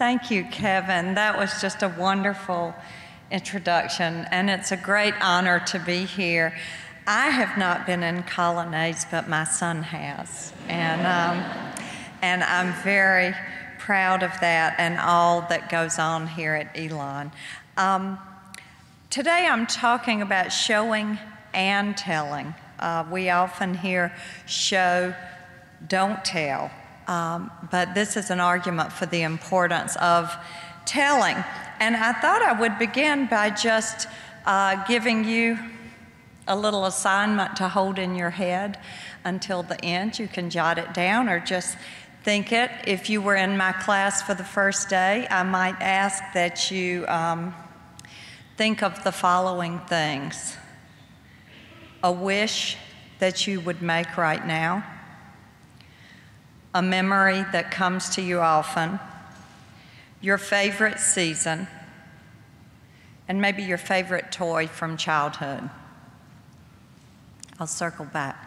Thank you, Kevin. That was just a wonderful introduction, and it's a great honor to be here. I have not been in colonnades, but my son has, and um, and I'm very proud of that and all that goes on here at Elon. Um, today, I'm talking about showing and telling. Uh, we often hear show, don't tell. Um, but this is an argument for the importance of telling. And I thought I would begin by just uh, giving you a little assignment to hold in your head until the end. You can jot it down or just think it. If you were in my class for the first day, I might ask that you um, think of the following things a wish that you would make right now a memory that comes to you often, your favorite season, and maybe your favorite toy from childhood. I'll circle back.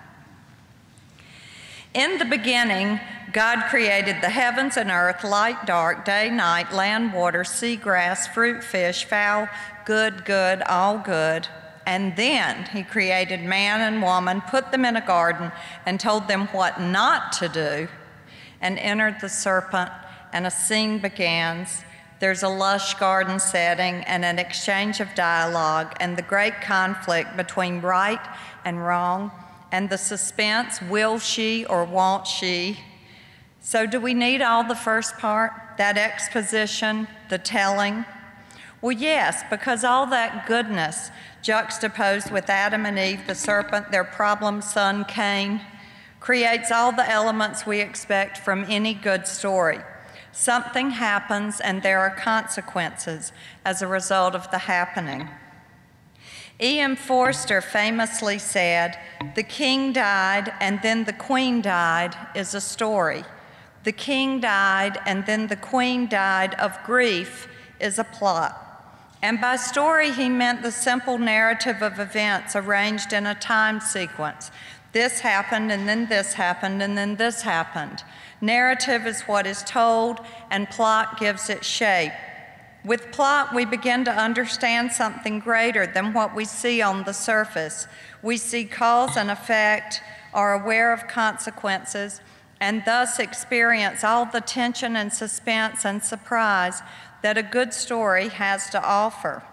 In the beginning, God created the heavens and earth, light, dark, day, night, land, water, sea, grass, fruit, fish, fowl, good, good, all good. And then he created man and woman, put them in a garden, and told them what not to do and entered the serpent, and a scene begins. There's a lush garden setting and an exchange of dialogue, and the great conflict between right and wrong, and the suspense will she or won't she? So, do we need all the first part, that exposition, the telling? Well, yes, because all that goodness juxtaposed with Adam and Eve, the serpent, their problem son Cain, creates all the elements we expect from any good story. Something happens and there are consequences as a result of the happening. E.M. Forster famously said, The king died and then the queen died is a story. The king died and then the queen died of grief is a plot. And by story, he meant the simple narrative of events arranged in a time sequence this happened, and then this happened, and then this happened. Narrative is what is told, and plot gives it shape. With plot, we begin to understand something greater than what we see on the surface. We see cause and effect, are aware of consequences, and thus experience all the tension and suspense and surprise that a good story has to offer.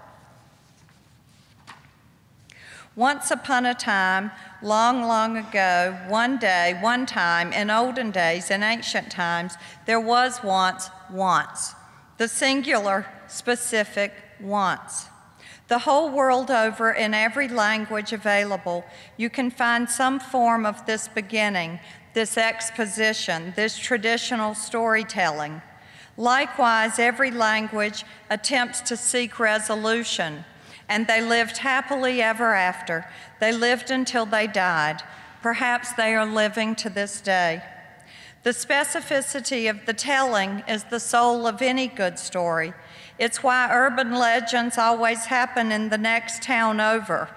Once upon a time, long, long ago, one day, one time, in olden days, in ancient times, there was once once, the singular, specific once. The whole world over, in every language available, you can find some form of this beginning, this exposition, this traditional storytelling. Likewise, every language attempts to seek resolution and they lived happily ever after. They lived until they died. Perhaps they are living to this day. The specificity of the telling is the soul of any good story. It's why urban legends always happen in the next town over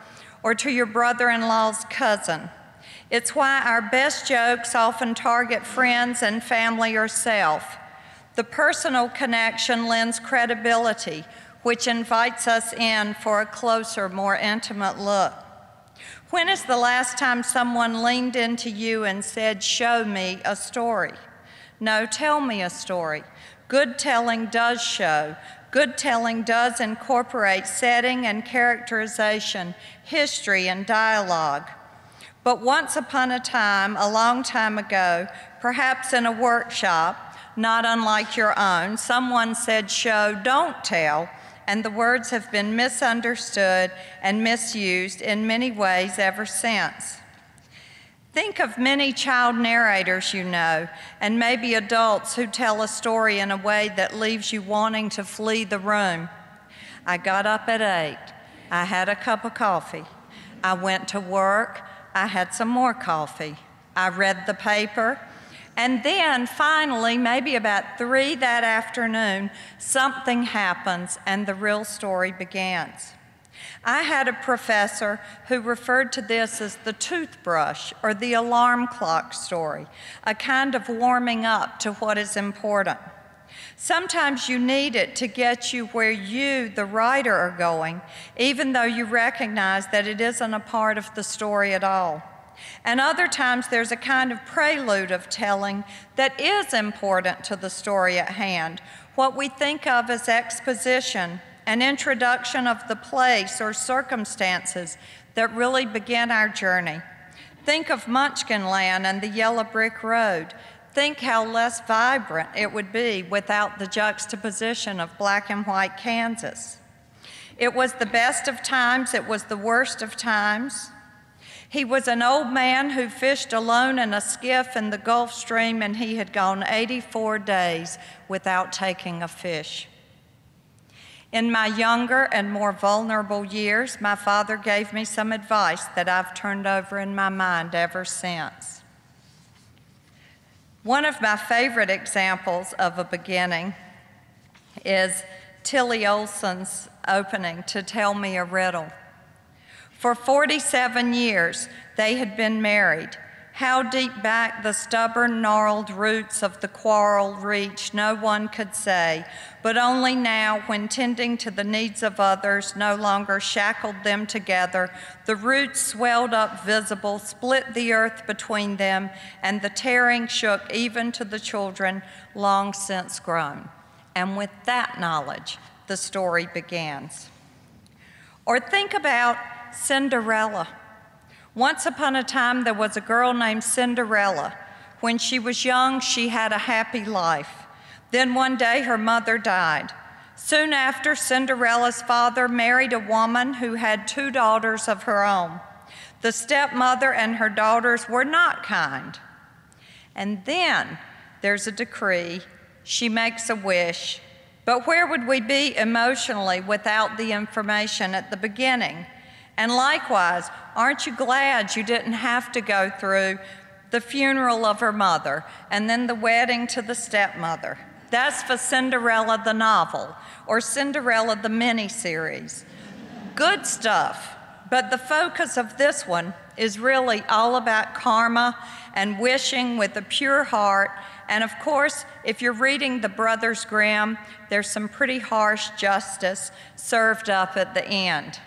or to your brother in law's cousin. It's why our best jokes often target friends and family or self. The personal connection lends credibility, which invites us in for a closer, more intimate look. When is the last time someone leaned into you and said, Show me a story? No, tell me a story. Good telling does show. Good telling does incorporate setting and characterization, history and dialogue. But once upon a time, a long time ago, perhaps in a workshop, not unlike your own, someone said, Show, don't tell and the words have been misunderstood and misused in many ways ever since. Think of many child narrators you know, and maybe adults who tell a story in a way that leaves you wanting to flee the room. I got up at eight. I had a cup of coffee. I went to work. I had some more coffee. I read the paper. And then finally, maybe about three that afternoon, something happens and the real story begins. I had a professor who referred to this as the toothbrush or the alarm clock story, a kind of warming up to what is important. Sometimes you need it to get you where you, the writer, are going, even though you recognize that it isn't a part of the story at all. And other times there's a kind of prelude of telling that is important to the story at hand, what we think of as exposition, an introduction of the place or circumstances that really begin our journey. Think of Munchkinland and the yellow brick road. Think how less vibrant it would be without the juxtaposition of black and white Kansas. It was the best of times, it was the worst of times. He was an old man who fished alone in a skiff in the Gulf Stream, and he had gone 84 days without taking a fish. In my younger and more vulnerable years, my father gave me some advice that I've turned over in my mind ever since. One of my favorite examples of a beginning is Tillie Olsen's opening to Tell Me a Riddle. For 47 years, they had been married. How deep back the stubborn, gnarled roots of the quarrel reached, no one could say, but only now, when tending to the needs of others no longer shackled them together, the roots swelled up visible, split the earth between them, and the tearing shook even to the children long since grown. And with that knowledge, the story begins. Or think about Cinderella. Once upon a time, there was a girl named Cinderella. When she was young, she had a happy life. Then one day, her mother died. Soon after, Cinderella's father married a woman who had two daughters of her own. The stepmother and her daughters were not kind. And then there's a decree. She makes a wish. But where would we be emotionally without the information at the beginning? And likewise, aren't you glad you didn't have to go through the funeral of her mother and then the wedding to the stepmother? That's for Cinderella the novel or Cinderella the miniseries. Good stuff, but the focus of this one is really all about karma and wishing with a pure heart. And of course, if you're reading the Brothers Grimm, there's some pretty harsh justice served up at the end.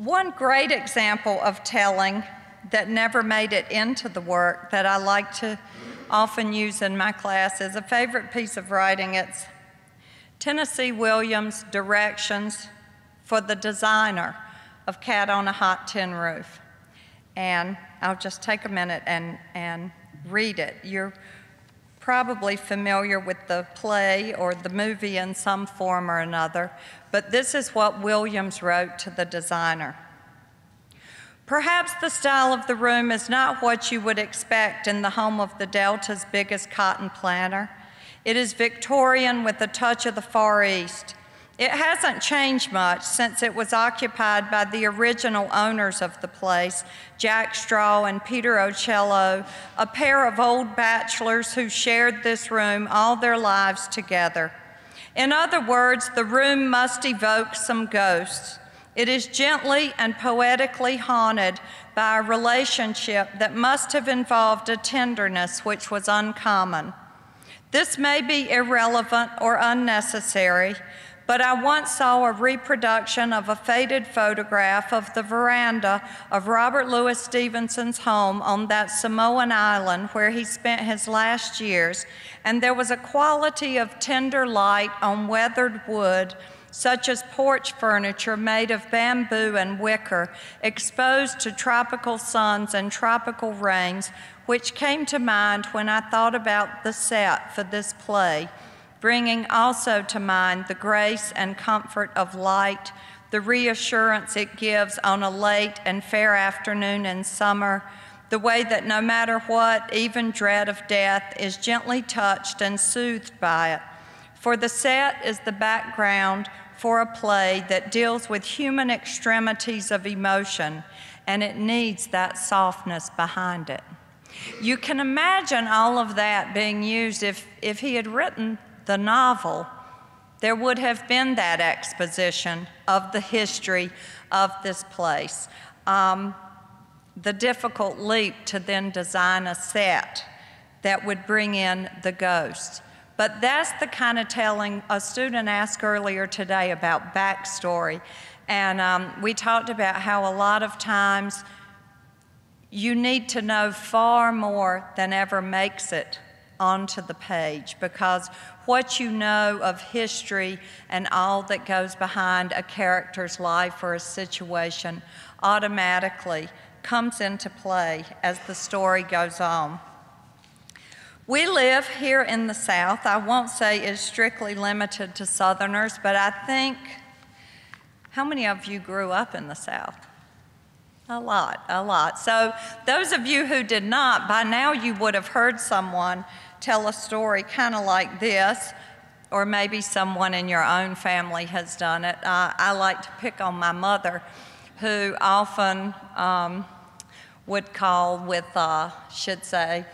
One great example of telling that never made it into the work that I like to often use in my class is a favorite piece of writing. It's Tennessee Williams' directions for the designer of Cat on a Hot Tin Roof. And I'll just take a minute and, and read it. You're probably familiar with the play or the movie in some form or another, but this is what Williams wrote to the designer. Perhaps the style of the room is not what you would expect in the home of the Delta's biggest cotton planter. It is Victorian with a touch of the Far East. It hasn't changed much since it was occupied by the original owners of the place, Jack Straw and Peter Ochello, a pair of old bachelors who shared this room all their lives together. In other words, the room must evoke some ghosts. It is gently and poetically haunted by a relationship that must have involved a tenderness which was uncommon. This may be irrelevant or unnecessary, but I once saw a reproduction of a faded photograph of the veranda of Robert Louis Stevenson's home on that Samoan island where he spent his last years, and there was a quality of tender light on weathered wood such as porch furniture made of bamboo and wicker, exposed to tropical suns and tropical rains, which came to mind when I thought about the set for this play bringing also to mind the grace and comfort of light, the reassurance it gives on a late and fair afternoon in summer, the way that no matter what, even dread of death is gently touched and soothed by it. For the set is the background for a play that deals with human extremities of emotion, and it needs that softness behind it. You can imagine all of that being used if, if he had written the novel, there would have been that exposition of the history of this place. Um, the difficult leap to then design a set that would bring in the ghosts. But that's the kind of telling a student asked earlier today about backstory. And um, we talked about how a lot of times you need to know far more than ever makes it onto the page because what you know of history and all that goes behind a character's life or a situation automatically comes into play as the story goes on. We live here in the South. I won't say it's strictly limited to Southerners, but I think, how many of you grew up in the South? A lot, a lot. So, those of you who did not, by now you would have heard someone tell a story kind of like this, or maybe someone in your own family has done it. Uh, I like to pick on my mother, who often um, would call with, uh, should say,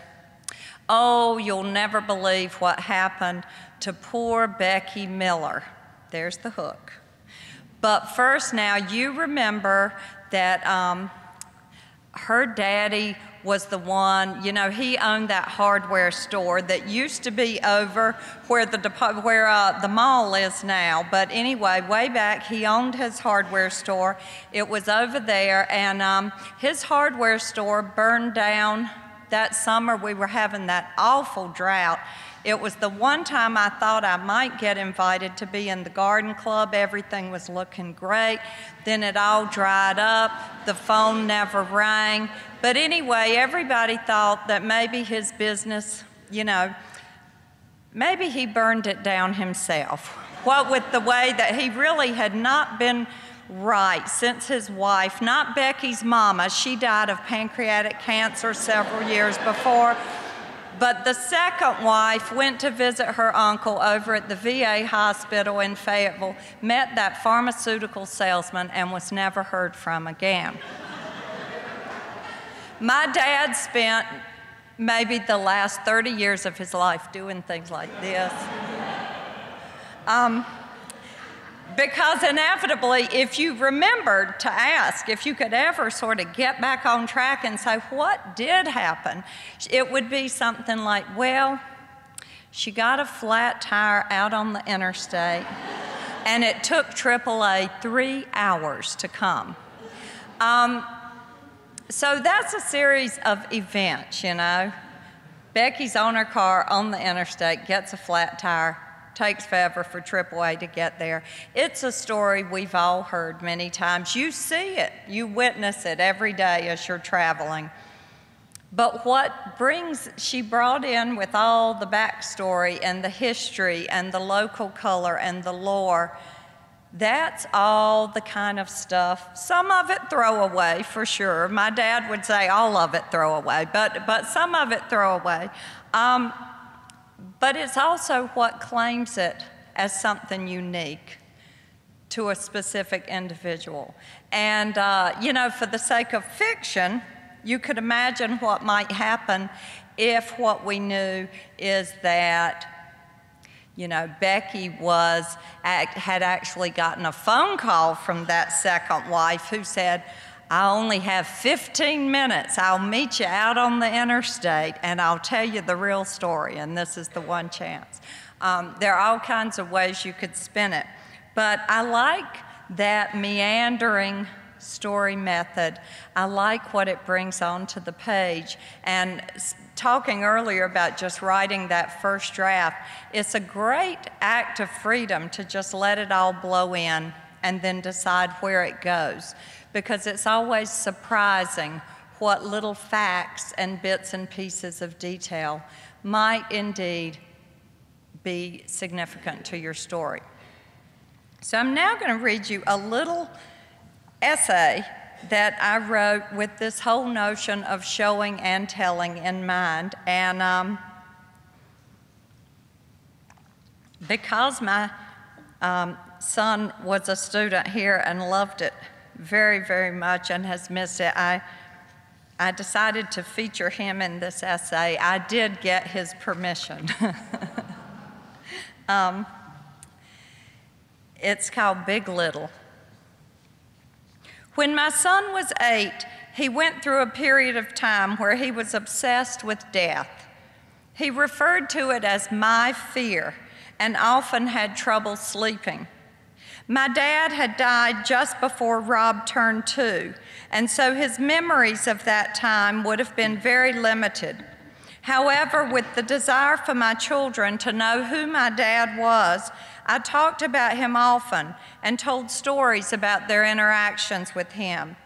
Oh, you'll never believe what happened to poor Becky Miller. There's the hook. But first, now you remember that um, her daddy was the one, you know, he owned that hardware store that used to be over where the where uh, the mall is now. But anyway, way back, he owned his hardware store. It was over there, and um, his hardware store burned down that summer. We were having that awful drought it was the one time I thought I might get invited to be in the garden club. Everything was looking great. Then it all dried up. The phone never rang. But anyway, everybody thought that maybe his business, you know, maybe he burned it down himself. What with the way that he really had not been right since his wife, not Becky's mama, she died of pancreatic cancer several years before. But the second wife went to visit her uncle over at the VA hospital in Fayetteville, met that pharmaceutical salesman, and was never heard from again. My dad spent maybe the last 30 years of his life doing things like this. Um, because inevitably, if you remembered to ask, if you could ever sort of get back on track and say, what did happen? It would be something like, well, she got a flat tire out on the interstate, and it took AAA three hours to come. Um, so that's a series of events, you know. Becky's on her car on the interstate, gets a flat tire, takes forever for AAA to get there. It's a story we've all heard many times. You see it, you witness it every day as you're traveling. But what brings, she brought in with all the backstory and the history and the local color and the lore. That's all the kind of stuff, some of it throw away for sure. My dad would say all of it throw away, but, but some of it throw away. Um, but it's also what claims it as something unique to a specific individual. And, uh, you know, for the sake of fiction, you could imagine what might happen if what we knew is that you know, Becky was had actually gotten a phone call from that second wife who said, I only have 15 minutes. I'll meet you out on the interstate and I'll tell you the real story, and this is the one chance. Um, there are all kinds of ways you could spin it, but I like that meandering story method. I like what it brings onto the page. And talking earlier about just writing that first draft, it's a great act of freedom to just let it all blow in and then decide where it goes because it's always surprising what little facts and bits and pieces of detail might indeed be significant to your story. So I'm now going to read you a little essay that I wrote with this whole notion of showing and telling in mind. And um, because my um, son was a student here and loved it very, very much and has missed it. I, I decided to feature him in this essay. I did get his permission. um, it's called Big Little. When my son was eight, he went through a period of time where he was obsessed with death. He referred to it as my fear and often had trouble sleeping. My dad had died just before Rob turned two, and so his memories of that time would have been very limited. However, with the desire for my children to know who my dad was, I talked about him often and told stories about their interactions with him.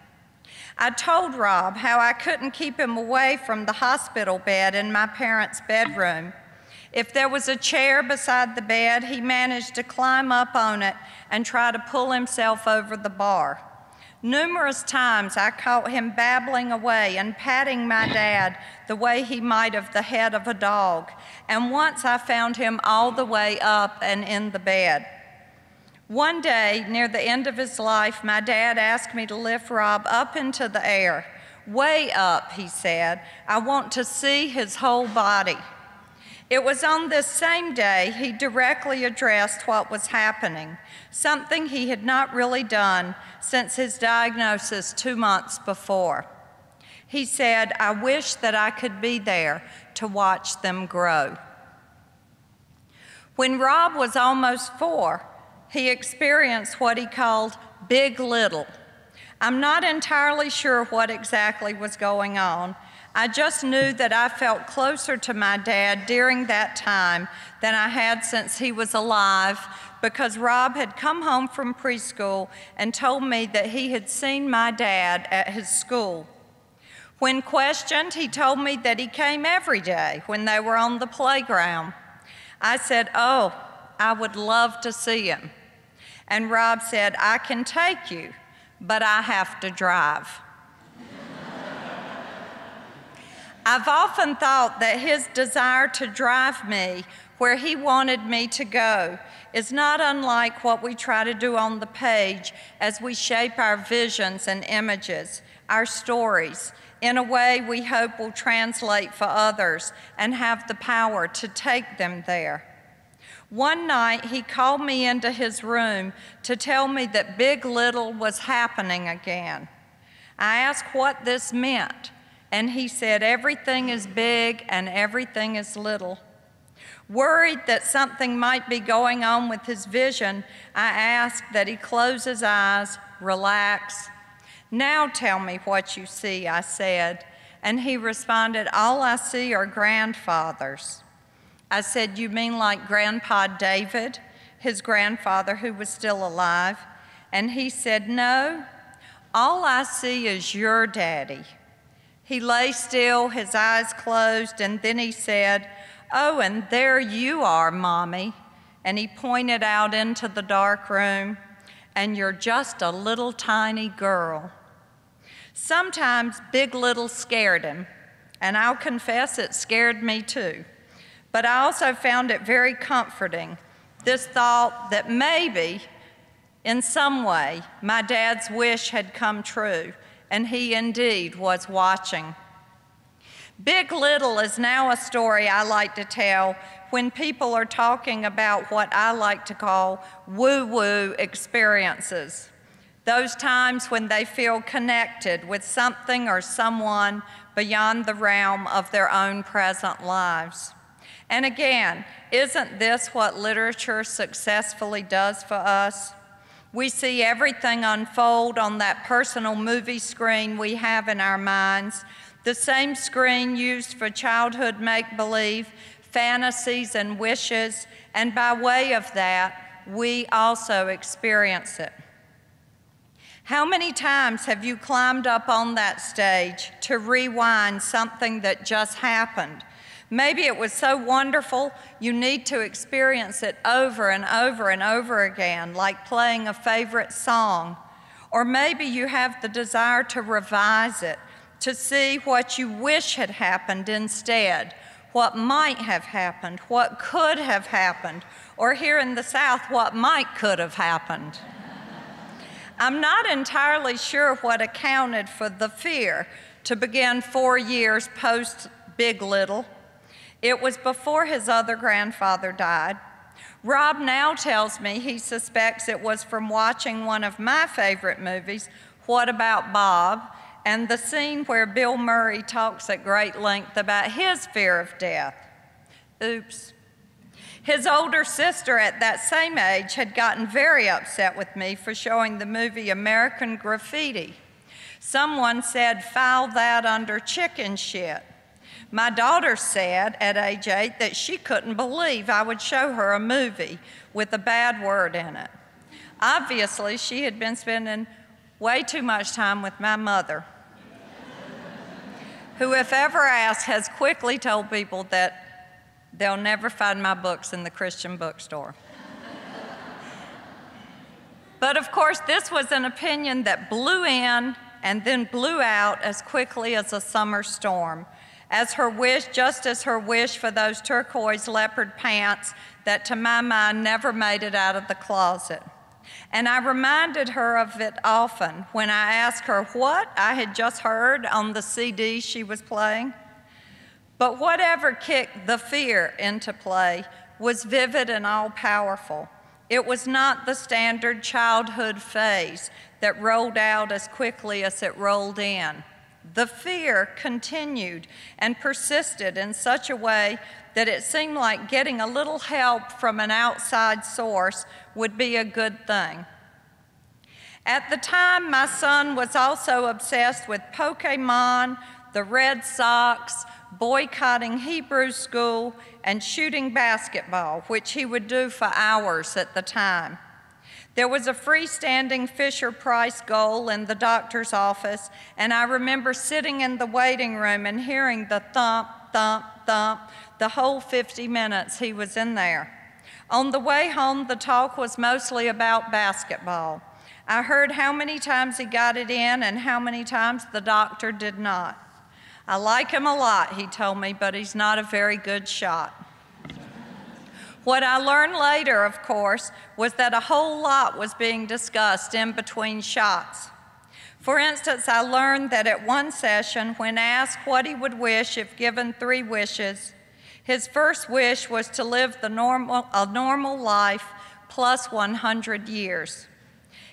I told Rob how I couldn't keep him away from the hospital bed in my parents' bedroom. If there was a chair beside the bed, he managed to climb up on it and try to pull himself over the bar. Numerous times I caught him babbling away and patting my dad the way he might of the head of a dog, and once I found him all the way up and in the bed. One day, near the end of his life, my dad asked me to lift Rob up into the air. Way up, he said. I want to see his whole body. It was on this same day he directly addressed what was happening, something he had not really done since his diagnosis two months before. He said, I wish that I could be there to watch them grow. When Rob was almost four, he experienced what he called big little. I'm not entirely sure what exactly was going on, I just knew that I felt closer to my dad during that time than I had since he was alive because Rob had come home from preschool and told me that he had seen my dad at his school. When questioned, he told me that he came every day when they were on the playground. I said, Oh, I would love to see him. And Rob said, I can take you, but I have to drive. I've often thought that his desire to drive me where he wanted me to go is not unlike what we try to do on the page as we shape our visions and images, our stories, in a way we hope will translate for others and have the power to take them there. One night, he called me into his room to tell me that Big Little was happening again. I asked what this meant. And he said, Everything is big and everything is little. Worried that something might be going on with his vision, I asked that he close his eyes, relax. Now tell me what you see, I said. And he responded, All I see are grandfathers. I said, You mean like Grandpa David, his grandfather who was still alive? And he said, No, all I see is your daddy. He lay still, his eyes closed, and then he said, Oh, and there you are, Mommy. And he pointed out into the dark room, and you're just a little tiny girl. Sometimes Big Little scared him, and I'll confess it scared me too. But I also found it very comforting this thought that maybe, in some way, my dad's wish had come true and he indeed was watching. Big Little is now a story I like to tell when people are talking about what I like to call woo woo experiences. Those times when they feel connected with something or someone beyond the realm of their own present lives. And again, isn't this what literature successfully does for us? We see everything unfold on that personal movie screen we have in our minds, the same screen used for childhood make believe, fantasies, and wishes, and by way of that, we also experience it. How many times have you climbed up on that stage to rewind something that just happened? Maybe it was so wonderful you need to experience it over and over and over again, like playing a favorite song. Or maybe you have the desire to revise it, to see what you wish had happened instead, what might have happened, what could have happened, or here in the South, what might could have happened. I'm not entirely sure what accounted for the fear to begin four years post Big Little it was before his other grandfather died. Rob now tells me he suspects it was from watching one of my favorite movies, What About Bob, and the scene where Bill Murray talks at great length about his fear of death. Oops. His older sister at that same age had gotten very upset with me for showing the movie American Graffiti. Someone said, file that under chicken shit. My daughter said at age eight that she couldn't believe I would show her a movie with a bad word in it. Obviously, she had been spending way too much time with my mother, who, if ever asked, has quickly told people that they'll never find my books in the Christian bookstore. but of course, this was an opinion that blew in and then blew out as quickly as a summer storm as her wish, just as her wish for those turquoise leopard pants that to my mind never made it out of the closet. And I reminded her of it often when I asked her what I had just heard on the CD she was playing. But whatever kicked the fear into play was vivid and all powerful. It was not the standard childhood phase that rolled out as quickly as it rolled in. The fear continued and persisted in such a way that it seemed like getting a little help from an outside source would be a good thing. At the time, my son was also obsessed with Pokemon, the Red Sox, boycotting Hebrew school, and shooting basketball, which he would do for hours at the time. There was a freestanding Fisher Price goal in the doctor's office, and I remember sitting in the waiting room and hearing the thump, thump, thump the whole 50 minutes he was in there. On the way home, the talk was mostly about basketball. I heard how many times he got it in and how many times the doctor did not. I like him a lot, he told me, but he's not a very good shot. What I learned later, of course, was that a whole lot was being discussed in between shots. For instance, I learned that at one session, when asked what he would wish if given three wishes, his first wish was to live the normal, a normal life plus 100 years.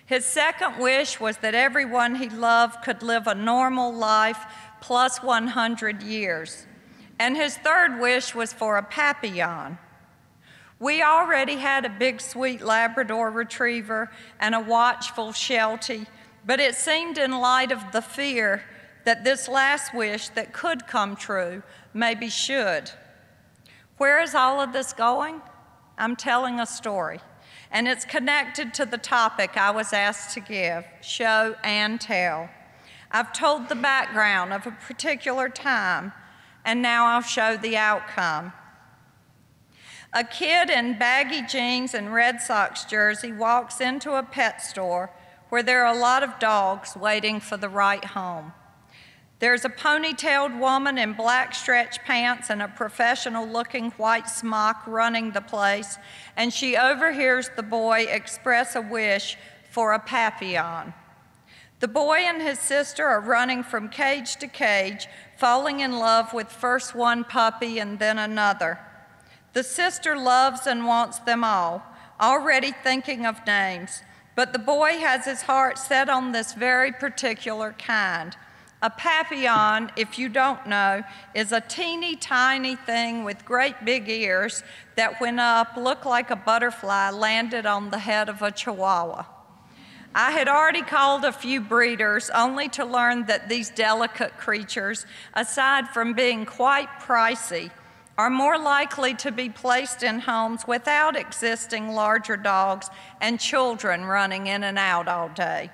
His second wish was that everyone he loved could live a normal life plus 100 years. And his third wish was for a papillon, we already had a big, sweet Labrador retriever and a watchful Sheltie, but it seemed in light of the fear that this last wish that could come true maybe should. Where is all of this going? I'm telling a story, and it's connected to the topic I was asked to give show and tell. I've told the background of a particular time, and now I'll show the outcome. A kid in baggy jeans and Red Sox jersey walks into a pet store where there are a lot of dogs waiting for the right home. There's a ponytailed woman in black stretch pants and a professional looking white smock running the place, and she overhears the boy express a wish for a papillon. The boy and his sister are running from cage to cage, falling in love with first one puppy and then another. The sister loves and wants them all, already thinking of names, but the boy has his heart set on this very particular kind. A papillon, if you don't know, is a teeny tiny thing with great big ears that, when up, look like a butterfly landed on the head of a chihuahua. I had already called a few breeders only to learn that these delicate creatures, aside from being quite pricey, are more likely to be placed in homes without existing larger dogs and children running in and out all day.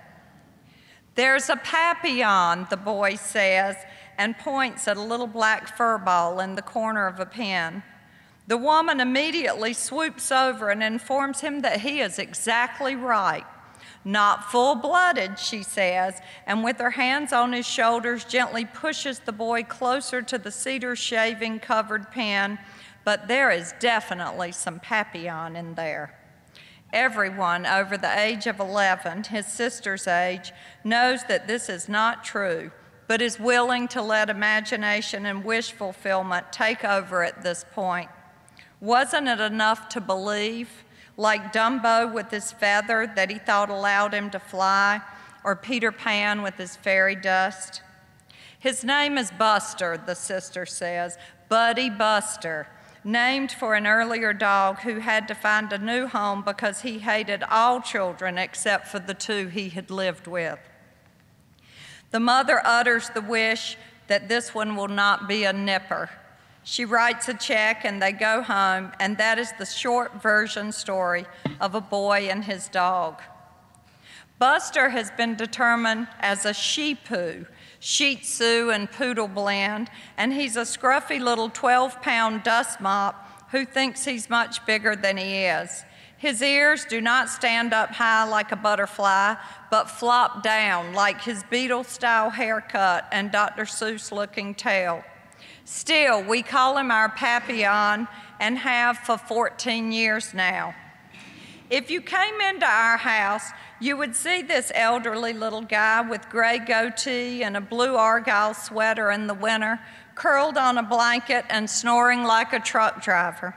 There's a papillon, the boy says, and points at a little black fur ball in the corner of a pen. The woman immediately swoops over and informs him that he is exactly right. Not full blooded, she says, and with her hands on his shoulders, gently pushes the boy closer to the cedar shaving covered pen. But there is definitely some papillon in there. Everyone over the age of 11, his sister's age, knows that this is not true, but is willing to let imagination and wish fulfillment take over at this point. Wasn't it enough to believe? Like Dumbo with his feather that he thought allowed him to fly, or Peter Pan with his fairy dust. His name is Buster, the sister says, Buddy Buster, named for an earlier dog who had to find a new home because he hated all children except for the two he had lived with. The mother utters the wish that this one will not be a nipper. She writes a check and they go home, and that is the short version story of a boy and his dog. Buster has been determined as a Shih-Poo, Shih Tzu and Poodle blend, and he's a scruffy little 12 pound dust mop who thinks he's much bigger than he is. His ears do not stand up high like a butterfly, but flop down like his Beatle style haircut and Dr. Seuss looking tail. Still, we call him our Papillon and have for 14 years now. If you came into our house, you would see this elderly little guy with gray goatee and a blue argyle sweater in the winter, curled on a blanket and snoring like a truck driver.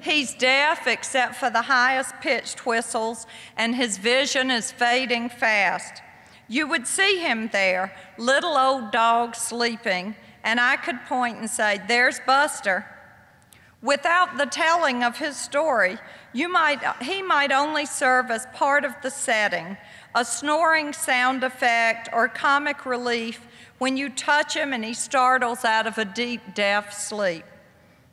He's deaf except for the highest pitched whistles, and his vision is fading fast. You would see him there, little old dog sleeping, and I could point and say, There's Buster. Without the telling of his story, you might, he might only serve as part of the setting, a snoring sound effect or comic relief when you touch him and he startles out of a deep, deaf sleep.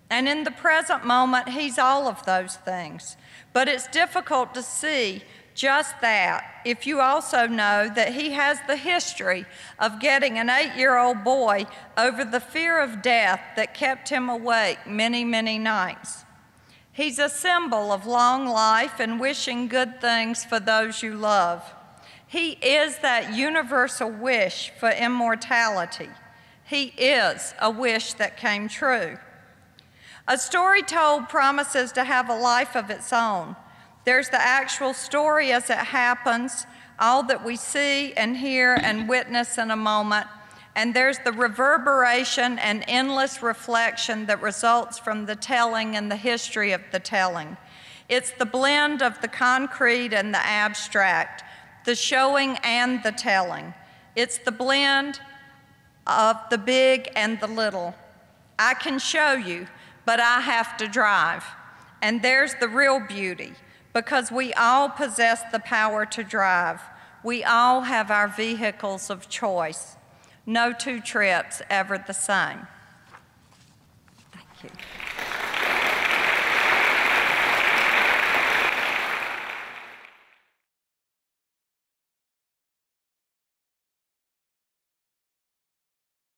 And in the present moment, he's all of those things. But it's difficult to see just that if you also know that he has the history of getting an eight year old boy over the fear of death that kept him awake many, many nights. He's a symbol of long life and wishing good things for those you love. He is that universal wish for immortality. He is a wish that came true. A story told promises to have a life of its own there's the actual story as it happens, all that we see and hear and witness in a moment. And there's the reverberation and endless reflection that results from the telling and the history of the telling. It's the blend of the concrete and the abstract, the showing and the telling. It's the blend of the big and the little. I can show you, but I have to drive. And there's the real beauty because we all possess the power to drive. We all have our vehicles of choice. No two trips ever the same. Thank you.